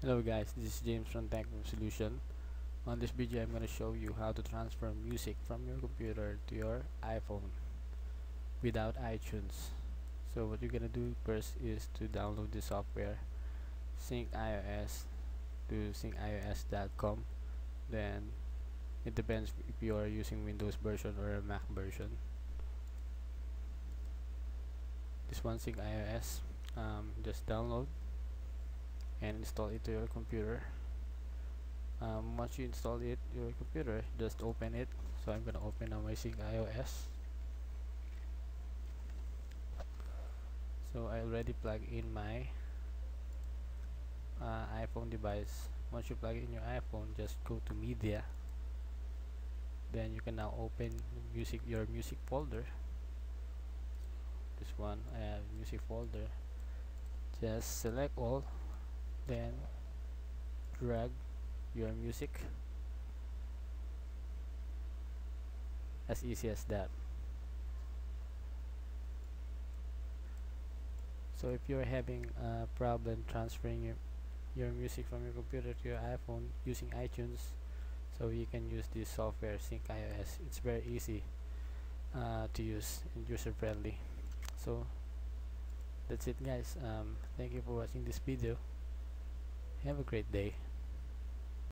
Hello guys, this is James from TechProb Solution. On this video I'm going to show you how to transfer music from your computer to your iPhone without iTunes. So what you're going to do first is to download the software Syncios to syncios.com then it depends if you are using Windows version or a Mac version. This one Syncios um, just download and install it to your computer. Um, once you install it to your computer just open it. So I'm gonna open Syncios so I already plug in my uh, iPhone device. Once you plug in your iPhone just go to media. Then you can now open music your music folder. This one I have music folder. Just select all then drag your music as easy as that. So if you're having a problem transferring your your music from your computer to your iPhone using iTunes so you can use this software Syncios it's very easy uh, to use and user friendly so that's it guys. Um, thank you for watching this video have a great day